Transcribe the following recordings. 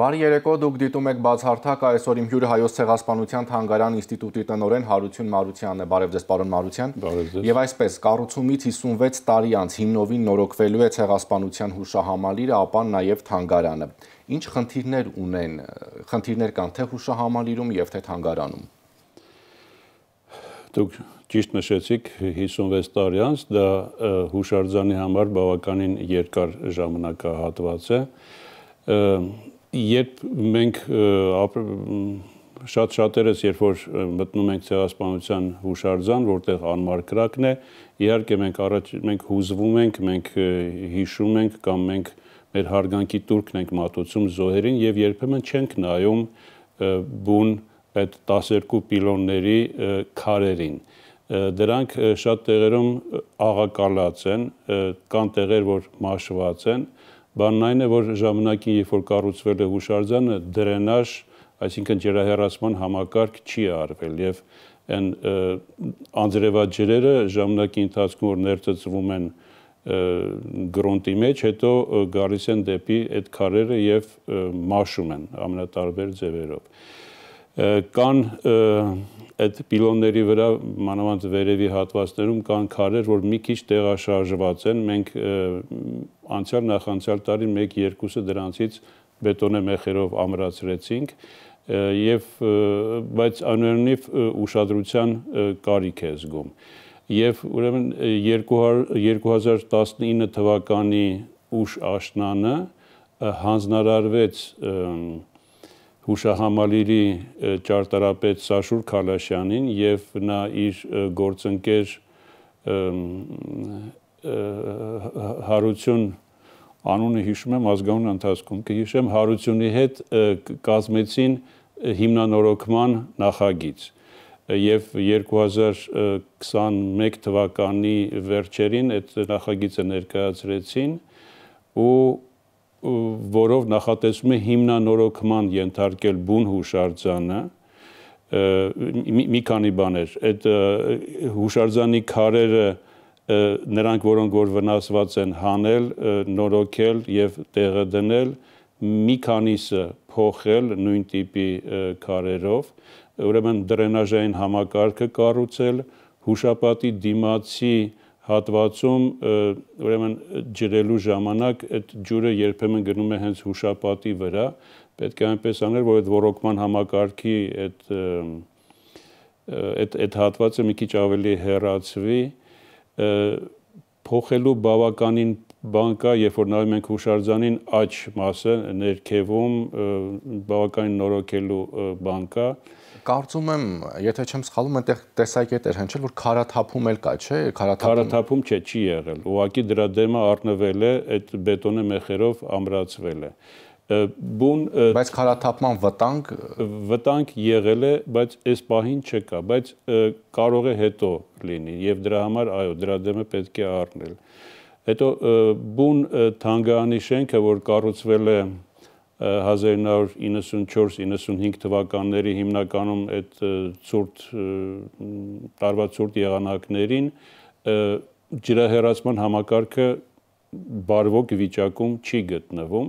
Բարի երեկո, դուք դիտում եք բացհարթակ, այսօր իմ հյուրը հայոց ցեղասպանության թանգարան ինստիտուտի տնօրեն Հարություն Մարությանն է։ Բարև ձեզ, պարոն Մարության։ Բարև ձեզ։ Եվ այսպես, կառուցումից 56 տարի անց հիմնովին նորոգվելու է ցեղասպանության հուշահամալիրը, ապա նաև թանգարանը։ Ինչ խնդիրներ ունեն, խնդիրներ կան թե հուշահամալիրում եւ թե թանգարանում։ Դուք ճիշտ նշեցիք 56 տարի անց, դա հուշարձանի համար բավականին երկար ժամանակահատված է երբ մենք շատ շատերս երբ որ մտնում ենք ցեղասպանության հուշարձան, որտեղ անմար կրակն է, իհարկե մենք առաջ մենք հուզվում ենք, մենք հիշում ենք կամ մենք մեր հարգանքի турքն ենք մատուցում զոհերին եւ երբեմն չենք նայում բուն այդ 12 պիլոնների քարերին դրանք շատ տեղերում աղակալած են, կան տեղեր, որ մաշված են, Բանն այն է, որ ժամանակին, երբ որ կառուցվել է հուշարձանը, դրենաժ, այսինքն ջրահեռացման համակարգ չի արվել եւ այն անձրևաջրերը ժամանակի ընթացքում որ ներծծվում են գրոնտի մեջ, հետո գալիս են դեպի այդ քարերը եւ մաշում են ամենատարբեր ձևերով։ Կան այդ պիլոնների վրա մանավանդ վերևի հատվածներում կան քարեր, որ մի քիչ տեղաշարժված են։ Մենք անցյալ նախանցյալ տարի 1-2-ը դրանցից բետոնե մեխերով ամրացրեցինք եւ բայց անուննիվ ուշադրության կարիք է զգում եւ ուրեմն 2019 թվականի ուշ աշնանը հանձնարարվեց հուշահամալիրի ճարտարապետ Սաշուր Քալաշյանին եւ նա իր գործընկեր Հարություն անունը հիշում եմ ազգանուն ընթացքում կհիշեմ Հարությունի հետ կազմեցին հիմնանորոգման նախագիծ եւ 2021 թվականի վերջերին այդ նախագիծը ներկայացրեցին ու որով նախատեսում է հիմնանորոգման ենթարկել բուն հուշարձանը մի քանի բաներ այդ հուշարձանի քարերը նրանք որոնք որ վնասված են հանել, նորոգել եւ տեղը դնել, մի քանիսը փոխել նույն տիպի քարերով, ուրեմն դրենաժային համակարգը կառուցել, հուշապատի դիմացի հատվածում ուրեմն ջրելու ժամանակ այդ ջուրը երբեմն գնում է հենց հուշապատի վրա, պետք է այնպես անել, որ այդ ռոռոկման համակարգի այդ այդ այդ հատվածը մի քիչ ավելի հեռացվի փոխելու բավականին բան կա, երբ որ նայում ենք հուշարձանին աճ մասը ներքևում բավականին նորոգելու բան կա կարծում եմ, եթե չեմ սխալվում, այնտեղ տեսակետ էր հնչել, որ քարաթափում էլ կա, չէ՞, քարաթափում քարաթափում չէ, չի եղել։ Ուղղակի դրա դեմը առնվել է, այդ բետոնե մեխերով ամրացվել է բուն բայց քարաթափման վտանգ վտանգ եղել է, բայց այս պահին չկա, բայց կարող է հետո լինի եւ դրա համար այո, դրա դեմը պետք է առնել։ Հետո բուն թանգարանի շենքը, որ կառուցվել է 1994-95 թվականների հիմնականում այդ ցուրտ տարվա ցուրտ եղանակներին ջրահեռացման համակարգը բարվոք վիճակում չի գտնվում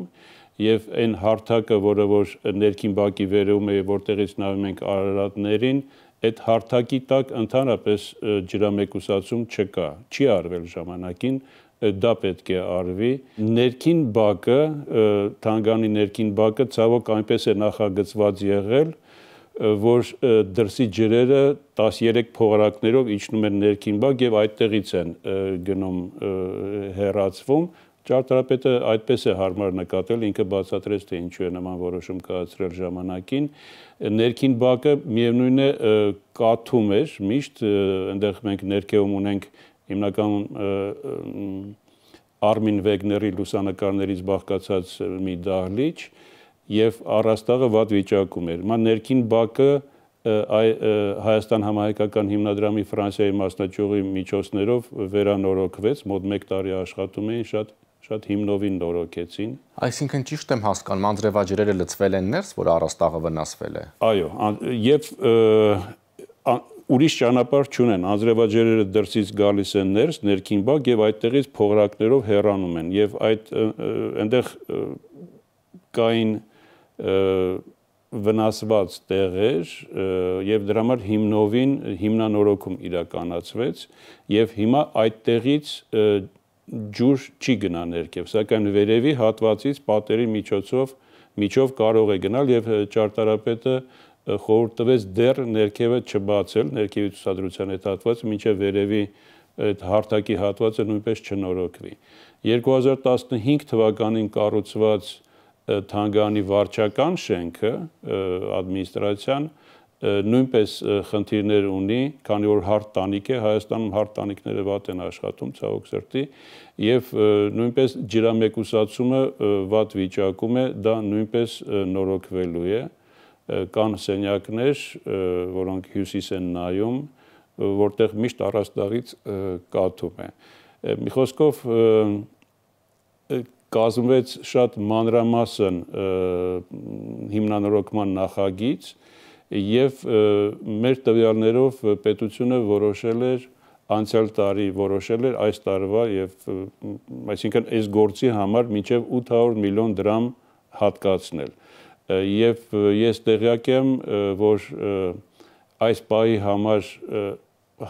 եւ այն հարթակը, որը որ ներքին բակի վերում է, որտեղից նայում ենք Արարատներին, այդ հարթակի տակ ընդհանրապես ջրամեկուսացում չկա, չի արվել ժամանակին, դա պետք է արվի։ Ներքին բակը, թանգանի ներքին բակը ցավոք այնպես է նախագծված եղել, որ դրսի ջրերը 13 փողարակներով իջնում են ներքին բակ եւ այդտեղից են գնում հեռացվում Ճարտարապետը այդպես է հարմար նկատել, ինքը բացատրեց, թե ինչու է նման որոշում կայացրել ժամանակին։ Ներքին բակը միևնույն է կաթում էր, միշտ այնտեղ մենք ներքևում ունենք հիմնական Արմին Վեգների լուսանկարներից բաղկացած մի դահլիճ եւ առաստաղը վատ վիճակում էր։ Ման ներքին բակը այ Հայաստան համահայկական հիմնադրամի Ֆրանսիայի մասնաճյուղի միջոցներով վերանորոգվեց, մոտ 1 տարի աշխատում էին, շատ շատ հիմնովին նորոգեցին։ Այսինքն ճիշտ եմ հասկանում, անձրևաջրերը լցվել են ներս, որ առաստաղը վնասվել է։ Այո, եւ ուրիշ ճանապարհ չունեն։ Անձրևաջրերը դրսից գալիս են ներս, ներքին բակ եւ այդտեղից փողրակներով հեռանում են եւ այդ այնտեղ կային վնասված տեղեր եւ դրա համար հիմնովին հիմնանորոգում իրականացվեց եւ հիմա այդ տեղից ջուր չի գնա ներքև, սակայն վերևի հատվածից պատերի միջոցով միջով կարող է գնալ եւ ճարտարապետը խորհուրդ տվեց դեռ ներքևը չբացել, ներքևի ցուցադրության այդ հատվածը մինչև վերևի այդ հարթակի հատվածը նույնպես չնորոգվի։ 2015 թվականին կառուցված Թանգանի վարչական շենքը ադմինիստրացիան նույնպես խնդիրներ ունի, քանի որ հարթ տանիք է, Հայաստանում հարթ տանիքները վատ են աշխատում, ցավոք սրտի, եւ նույնպես ջրամեկուսացումը վատ վիճակում է, դա նույնպես նորոգվելու է։ Կան սենյակներ, որոնք հյուսիս են նայում, որտեղ միշտ առաստաղից կաթում է։ Մի խոսքով կազմվեց շատ մանրամասն հիմնանորոգման նախագիծ եւ մեր տվյալներով պետությունը որոշել էր անցյալ տարի որոշել էր այս տարվա եւ այսինքն այս գործի համար մինչեւ 800 միլիոն դրամ հատկացնել եւ ես տեղյակ եմ որ այս պահի համար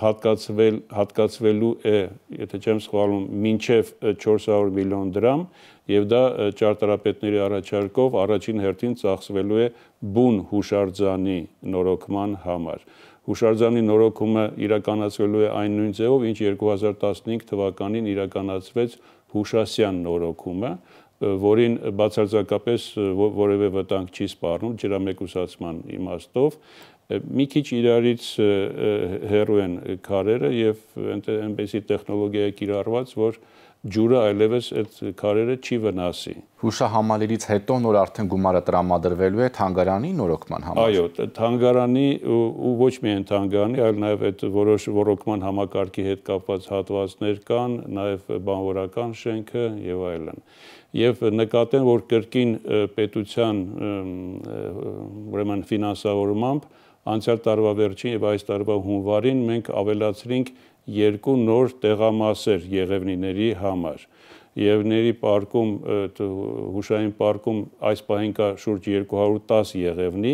հատկացվել հատկացվելու է, եթե չեմ սխալվում, մինչև 400 միլիոն դրամ եւ դա ճարտարապետների առաջարկով առաջին հերթին ծախսվելու է բուն հուշարձանի նորոգման համար։ Հուշարձանի նորոգումը իրականացվելու է այն նույն ձևով, ինչ 2015 թվականին իրականացվեց Հուշասյան նորոգումը, որին բացարձակապես որևէ վտանգ չի սպառնում ջրամեկուսացման իմաստով մի քիչ իրարից հեռու են քարերը եւ այնպեսի տեխնոլոգիա է կիրառված, որ ջուրը այլևս այդ քարերը չի վնասի։ Հուշահամալիրից հետո նոր արդեն գումարը տրամադրվելու է թանգարանի նորոգման համար։ Այո, թանգարանի ու ոչ միայն թանգարանի, այլ նաև այդ որոշ ռոռոկման համակարգի հետ կապված հատվածներ կան, նաև բանվորական շենքը եւ այլն եւ նկատեն, որ կրկին պետության ուրեմն ֆինանսավորմամբ անցյալ տարվա վերջին եւ այս տարվա հունվարին մենք ավելացրինք երկու նոր տեղամասեր Եղևնիների համար։ Եղևների պարկում հուշային պարկում այս պահին կա շուրջ 210 Եղևնի։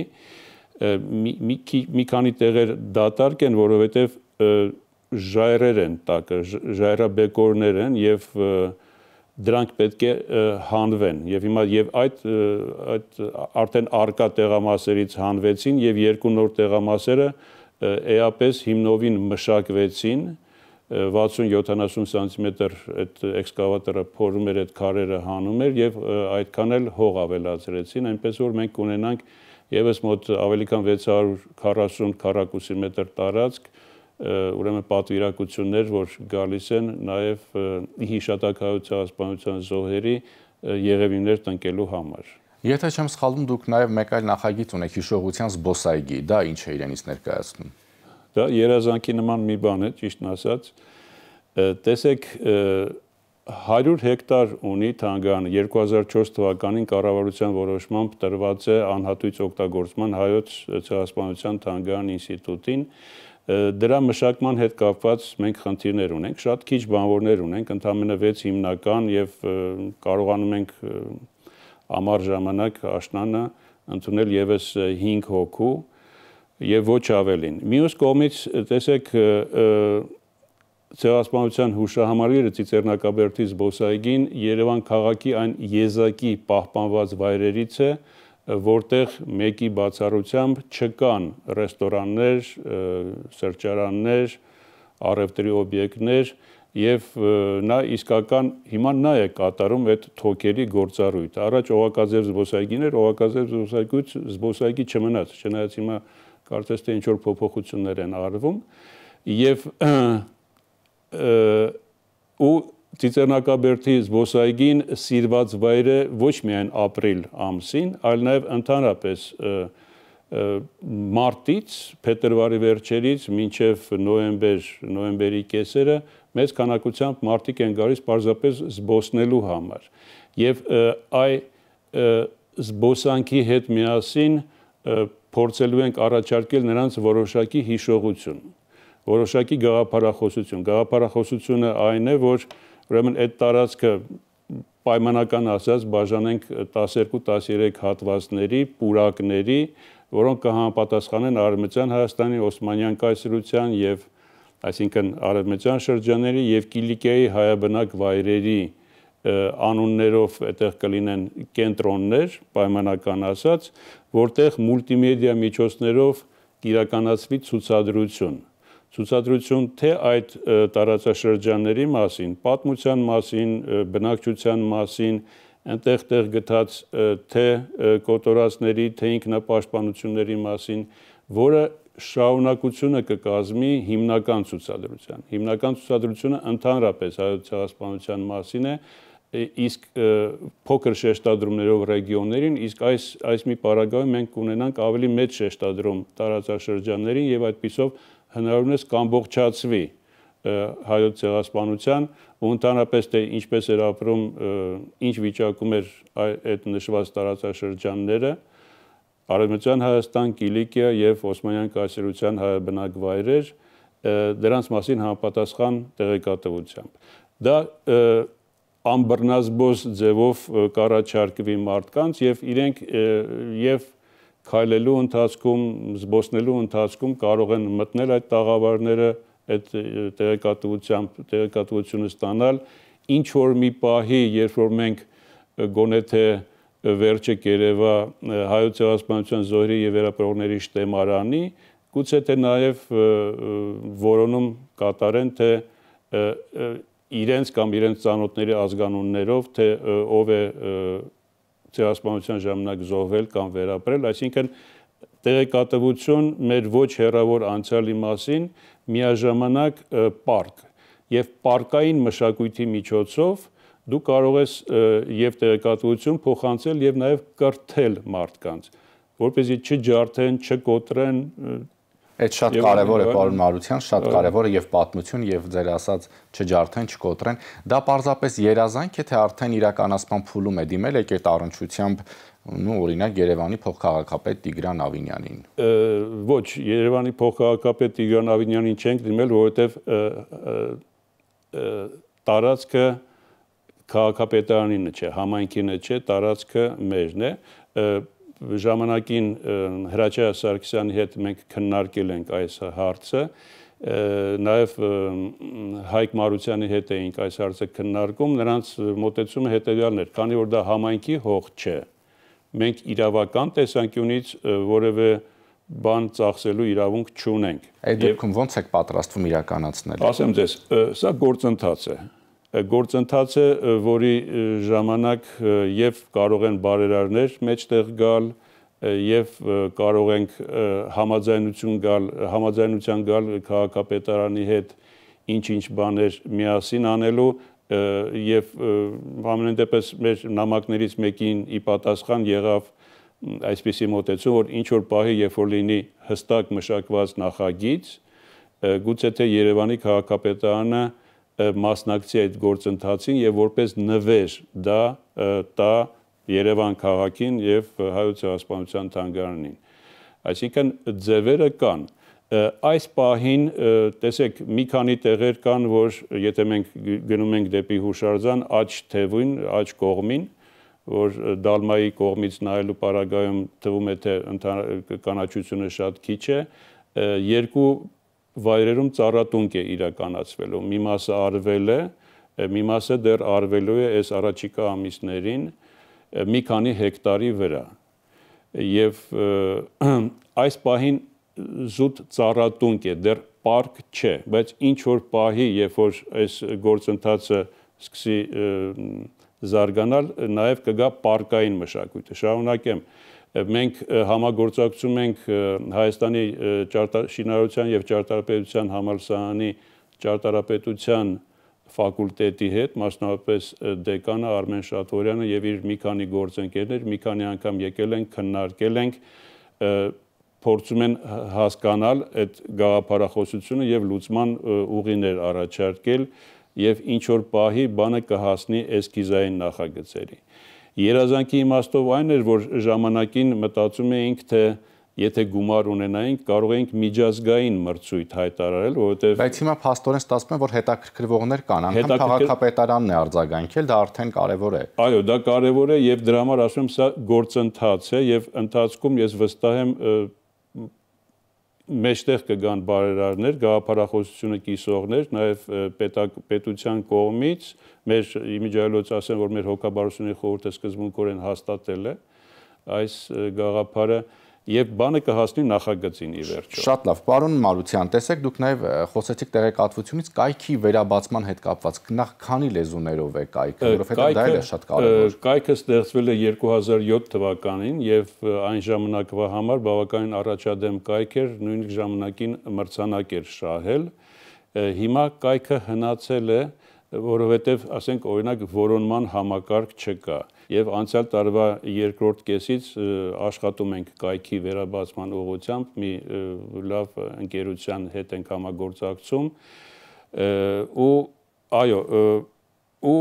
Մի, մի, մի քանի տեղեր դատարկ են, որովհետև ժայռեր են տակը, ժայռաբեկորներ են եւ դրանք պետք է հանվեն եւ հիմա եւ այդ այդ արդեն արկա տեղամասերից հանվեցին եւ երկու նոր տեղամասերը էապես հիմնովին մշակվեցին 60-70 սանտիմետր այդ էքսկավատորը փորում էր այդ քարերը հանում էր եւ այդքան էլ հող ավելացրեցին այնպես որ մենք ունենանք եւս մոտ ավելի քան 640 քառակուսի մետր տարածք ուրեմն պատվիրակություններ, որ գալիս են նաև հիշատակայության ասպանության զոհերի եղևիններ տնկելու համար։ Եթե չեմ սխալվում, դուք նաև մեկ այլ նախագիծ ունեք հիշողության զբոսայգի, դա ինչ է իրենից ներկայացնում։ Դա երազանքի նման մի բան է, ճիշտն ասած։ Տեսեք, 100 հեկտար ունի Թանգարանը 2004 թվականին կառավարության որոշմամբ տրված է անհատույց օգտագործման հայոց ցեղասպանության Թանգարան ինստիտուտին դրա մշակման հետ կապված մենք խնդիրներ ունենք, շատ քիչ բանվորներ ունենք, ընդամենը 6 հիմնական եւ կարողանում ենք ամառ ժամանակ աշնանը ընդունել եւս 5 հոգու եւ ոչ ավելին։ Մյուս կողմից տեսեք ցեղասպանության հուշահամալիրը Ծիծեռնակաբերդի զբոսայգին Երևան քաղաքի այն եզակի պահպանված վայրերից է, որտեղ մեկի բացառությամբ չկան ռեստորաններ, սրճարաններ, առևտրի օբյեկտներ եւ նա իսկական հիմա նա է կատարում այդ թոքերի գործառույթը։ Առաջ օղակաձև զբոսայգիներ, օղակաձև զբոսայգուց զբոսայգի չմնաց, չնայած հիմա կարծես թե ինչ որ փոփոխություններ են արվում եւ ու Ծիծեռնակաբերդի զբոսայգին սիրված վայր է ոչ միայն ապրիլ ամսին, այլ նաև ընդհանրապես մարտից, փետրվարի վերջերից մինչև նոյեմբեր, նոյեմբերի կեսերը մեծ քանակությամբ մարտիկ են գալիս պարզապես զբոսնելու համար։ Եվ այ զբոսանքի հետ միասին փորձելու ենք առաջարկել նրանց որոշակի հիշողություն, որոշակի գաղափարախոսություն։ Գաղափարախոսությունը այն է, որ Ուրեմն այդ տարածքը պայմանական ասած բաժանենք 12-13 հատվածների, պուրակների, որոնք կհամապատասխանեն Արևմտյան Հայաստանի Օսմանյան կայսրության եւ այսինքն Արևմտյան շրջանների եւ Կիլիկիայի հայաբնակ վայրերի անուններով այդտեղ կլինեն կենտրոններ, պայմանական ասած, որտեղ մուլտիմեդիա միջոցներով կիրականացվի ցուցադրություն ցուցադրություն թե այդ տարածաշրջանների մասին, պատմության մասին, բնակչության մասին, այնտեղտեղ գտած թե կոտորածների, թե ինքնապաշտպանությունների մասին, որը շարունակությունը կկազմի հիմնական ցուցադրության։ Հիմնական ցուցադրությունը ընդհանրապես հայոց ցեղասպանության մասին է, իսկ փոքր շեշտադրումներով ռեգիոններին, իսկ այս այս մի պարագայում մենք կունենանք ավելի մեծ շեշտադրում տարածաշրջաններին եւ այդպիսով հնարավորինս կամբողջացվի հայոց ցեղասպանության ու ընդհանրապես թե ինչպես էր ապրում ինչ վիճակում էր այդ նշված տարածաշրջանները Արևմտյան Հայաստան, Կիլիկիա եւ Օսմանյան կայսրության հայաբնակ վայրեր դրանց մասին համապատասխան տեղեկատվությամբ։ Դա ամբռնազբոս ձևով կառաջարկվի մարդկանց եւ իրենք եւ քայլելու ընթացքում, զբոսնելու ընթացքում կարող են մտնել այդ տաղավարները, այդ տեղեկատվությամբ տեղեկատվությունը ստանալ ինչ որ մի պահի, երբ որ մենք գոնե թե վերջը կերևա հայոց ցեղասպանության զոհերի եւ վերապրողների շտեմարանի, գուցե թե նաեւ որոնում կատարեն թե իրենց կամ իրենց ցանոթների ազգանուններով թե ով է ցեղասպանության ժամանակ զոհվել կամ վերապրել, այսինքն տեղեկատվություն մեր ոչ հերավոր անցյալի մասին միաժամանակ պարկ եւ պարկային մշակույթի միջոցով դու կարող ես եւ տեղեկատվություն փոխանցել եւ նաեւ կրթել մարդկանց որպեսզի չջարդեն, չկոտրեն, Այդ շատ կարևոր է պարոն Մարության, շատ կարևոր է եւ պատմություն եւ ձեր ասած չջարդեն, չկոտրեն։ Դա պարզապես երազանք է, թե արդեն իրականացման փուլում է դիմել եկեք առնչությամբ նու օրինակ Երևանի փոխքաղաքապետ Տիգրան Ավինյանին։ Ոչ, Երևանի փոխքաղաքապետ Տիգրան Ավինյանին չենք դիմել, որովհետեւ տարածքը քաղաքապետարանինը չէ, համայնքինը չէ, տարածքը մերն է ժամանակին Հրաչյա Սարգսյանի հետ մենք քննարկել ենք այս հարցը, նաև Հայկ Մարությանի հետ էինք այս հարցը քննարկում, նրանց մտածումը հետեւյալն էր, քանի որ դա համայնքի հող չէ։ Մենք իրավական տեսանկյունից որևէ բան ծախսելու իրավունք չունենք։ Այդ դեպքում ո՞նց եք պատրաստվում իրականացնել։ Ասեմ ձեզ, սա գործընթաց է գործընթաց է, որի ժամանակ եւ կարող են բարերարներ մեջտեղ գալ եւ կարող ենք համաձայնություն գալ, համաձայնության գալ քաղաքապետարանի հետ ինչ-ինչ բաներ միասին անելու եւ ամենայն դեպս մեր նամակներից մեկին ի պատասխան եղավ այսպիսի մոտեցում, որ ինչ որ պահի երբ որ լինի հստակ մշակված նախագիծ, գուցե թե Երևանի քաղաքապետարանը մասնակցի այդ գործընթացին եւ որպես նվեր դա տա Երևան քաղաքին եւ հայոց ցեղասպանության թանգարանին։ Այսինքն ձևերը կան այս պահին տեսեք մի քանի տեղեր կան որ եթե մենք գնում ենք դեպի հուշարձան աճ թևին աճ կողմին որ դալմայի կողմից նայելու պարագայում թվում է թե կանաչությունը շատ քիչ է երկու վայրերում ծառատունկ է իրականացվելու։ Մի մասը արվել է, մի մասը դեռ արվելու է այս առաջիկա ամիսներին մի քանի հեկտարի վրա։ Եվ այս պահին զուտ ծառատունկ է, դեռ պարկ չէ, բայց ինչ որ պահի, երբ որ այս գործընթացը սկսի զարգանալ, նաև կգա պարկային մշակույթը։ Շարունակեմ, մենք համագործակցում ենք Հայաստանի շինարարության եւ ճարտարապետության համալսարանի ճարտարապետության ֆակուլտետի հետ, մասնավորապես դեկանը Արմեն Շատորյանը եւ իր մի քանի գործընկերներ մի քանի անգամ եկել են, քննարկել ենք, փորձում են հասկանալ այդ գաղափարախոսությունը եւ լուծման ուղիներ առաջարկել եւ ինչ որ պահի բանը կհասնի էսկիզային նախագծերի։ Երազանքի իմաստով այն էր, որ ժամանակին մտածում էինք, թե եթե գումար ունենայինք, կարող էինք միջազգային մրցույթ հայտարարել, որովհետև Բայց հիմա փաստորեն ստացվում է, որ հետաքրքրվողներ կան, անգամ քաղաքապետարանն է արձագանքել, դա արդեն կարևոր է։ Այո, դա կարևոր է եւ դրա համար ասում եմ, սա գործընթաց է եւ ընթացքում ես վստահ եմ մեջտեղ կգան բարերարներ, գաղափարախոսությունը կիսողներ, նաև պետակ պետության կողմից մեր իմիջայլոց ասեմ, որ մեր հոգաբարձությունների խորհուրդը սկզբունքորեն հաստատել է այս գաղափարը եւ բանը կհասնի նախագծին ի վերջո։ Շատ լավ, պարոն Մարության, տեսեք դուք նաեւ խոսեցիք տեղեկատվությունից կայքի վերաբացման հետ կապված։ Նախ քանի լեզուներով է կայքը, որովհետեւ դա էլ է շատ կարևոր։ Կայքը ստեղծվել է 2007 թվականին եւ այն ժամանակվա համար բավականին առաջադեմ կայք էր, նույնիսկ ժամանակին մրցանակ էր շահել։ Հիմա կայքը հնացել է, որովհետեւ ասենք օրինակ որոնման համակարգ չկա եւ անցյալ տարվա երկրորդ կեսից աշխատում ենք կայքի վերաբացման ուղղությամբ մի լավ ընկերության հետ ենք համագործակցում ու այո ու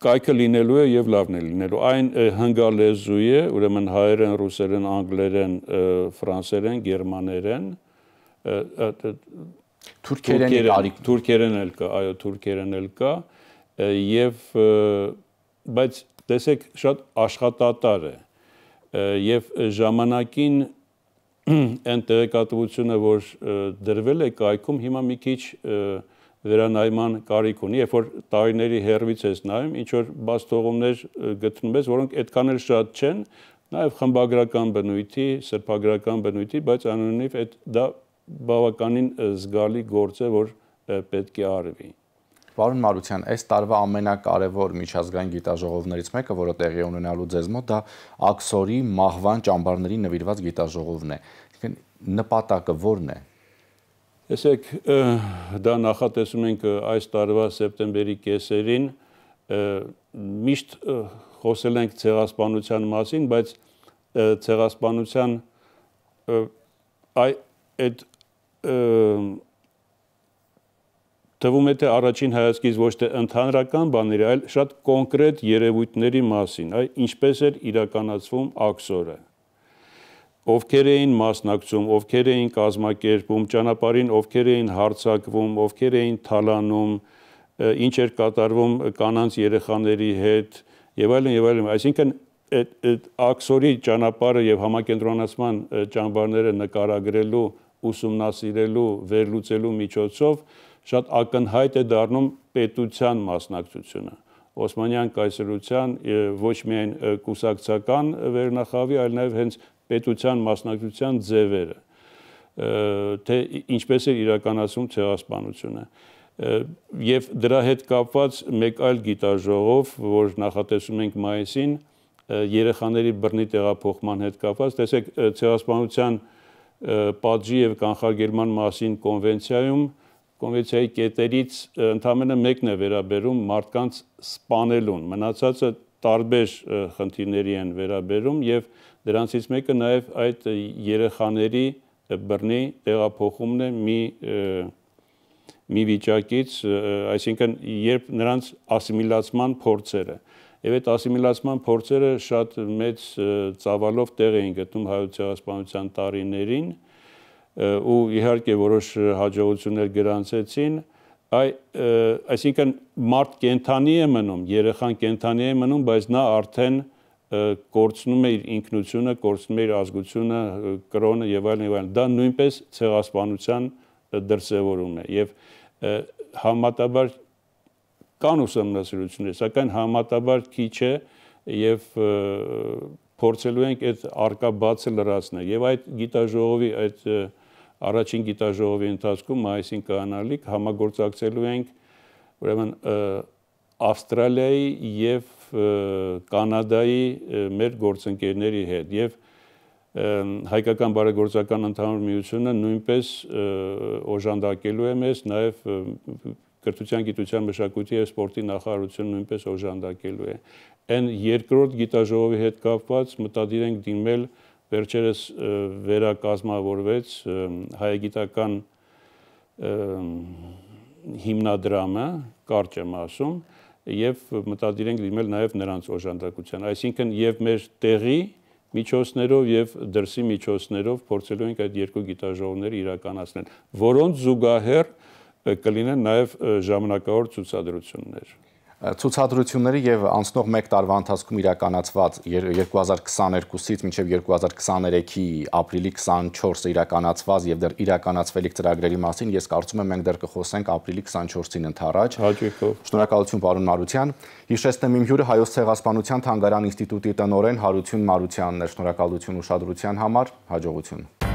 կայքը լինելու է եւ լավն է լինելու այն հնգալեզու է ուրեմն հայերեն ռուսերեն անգլերեն ֆրանսերեն գերմաներեն թուրքերեն կարիք թուրքերեն էլ կա այո թուրքերեն էլ կա եւ բայց տեսեք շատ աշխատատար է եւ ժամանակին այն տեղեկատվությունը որ դրվել է կայքում հիմա մի քիչ վերանայման կարիք ունի երբ որ տարիների հերվից ես նայում ինչ որ բաց թողումներ գտնում ես որոնք այդքան էլ շատ չեն նաև խմբագրական բնույթի, սրբագրական բնույթի, բայց անունիվ այդ դա բավականին զգալի գործ է, որ պետք է արվի։ Պարոն Մարության, այս տարվա ամենակարևոր միջազգային գիտաժողովներից մեկը, որը տեղի ունենալու ձեզ մոտ, դա Աքսորի մահվան ճամբարների նվիրված գիտաժողովն է։ նպատակը ո՞րն է։ Տեսեք, դա նախատեսում ենք այս տարվա սեպտեմբերի կեսերին միշտ խոսել ենք ցեղասպանության մասին, բայց ցեղասպանության այ այդ թվում է թե առաջին հայացքից ոչ թե ընդհանրական բաների, այլ շատ կոնկրետ երևույթների մասին, այ ինչպես էր իրականացվում աքսորը ովքեր էին մասնակցում, ովքեր էին կազմակերպում, ճանապարհին ովքեր էին հարցակվում, ովքեր էին թալանում, ինչ էր կատարվում կանանց երեխաների հետ եւ այլն եւ այլն, այսինքն այդ աքսորի ճանապարհը եւ համակենտրոնացման ճամբարները նկարագրելու, ուսումնասիրելու, վերլուծելու միջոցով շատ ակնհայտ է դառնում պետության մասնակցությունը Օսմանյան կայսրության ոչ միայն կուսակցական վերնախավի, այլ նաև հենց պետության մասնակցության ձևերը թե ինչպես է իրականացում ցեղասպանությունը եւ դրա հետ կապված մեկ այլ գիտաժողով, որ նախատեսում ենք մայիսին, երեխաների բռնի տեղափոխման հետ կապված, տեսեք ցեղասպանության պատժի եւ կանխարգելման մասին կոնվենցիայում կոնվենցիայի կետերից ընդամենը մեկն է վերաբերում մարդկանց սպանելուն, մնացածը տարբեր խնդիրների են վերաբերում եւ դրանցից մեկը նաեւ այդ երեխաների բռնի տեղափոխումն է մի մի վիճակից, այսինքն երբ նրանց ասիմիլացման փորձերը եւ այդ ասիմիլացման փորձերը շատ մեծ ծավալով տեղ էին գտնում հայոց ցեղասպանության տարիներին, ու իհարկե որոշ հաջողություններ գրանցեցին, այ այսինքն մարդ կենթանի է մնում, երեխան կենթանի է մնում, բայց նա արդեն կորցնում է իր ինքնությունը, կորցնում է իր ազգությունը, կրոնը եւ այլն եւ այլն։ Դա նույնպես ցեղասպանության դրսևորում է եւ համատաբար կան ուսումնասիրություններ, սակայն համատաբար քիչ է եւ փորձելու ենք այդ արկա բացը լրացնել եւ այդ գիտաժողովի այդ այդ առաջին գիտաժողովի ընթացքում մայիսին կանալիք համագործակցելու ենք ուրեմն Ավստրալիայի եւ Կանադայի մեր գործընկերների հետ եւ հայկական բարեգործական ընդհանուր միությունը նույնպես օժանդակելու է մեզ նաեւ կրթության, գիտության, մշակույթի եւ սպորտի նախարարությունը նույնպես օժանդակելու է։ Այն երկրորդ գիտաժողովի հետ կապված մտադիր ենք դիմել վերջերս վերակազմավորվեց հայագիտական հիմնադրամը, կարճ եմ ասում, եւ մտադիր ենք դիմել նաեւ նրանց օժանդակության։ Այսինքն եւ մեր տեղի միջոցներով եւ դրսի միջոցներով փորձելու ենք այդ երկու գիտաժողովները իրականացնել, որոնց զուգահեռ կլինեն նաեւ ժամանակավոր ցուցադրություններ ցուցադրությունների եւ անցնող 1 տարվա ընթացքում իրականացված 2022-ից մինչեւ 2023-ի ապրիլի 24-ը իրականացված եւ դեռ իրականացվելիք ծրագրերի մասին ես կարծում եմ մենք դեռ կխոսենք ապրիլի 24-ին ընթരാճ։ Հաջողով։ Շնորհակալություն պարոն Մարության։ Հիշեցնեմ իմ հյուրը հայոց ցեղասպանության թանգարան ինստիտուտի տնօրեն Հարություն Մարությանն է։ Շնորհակալություն ուշադրության համար։ Հաջողություն։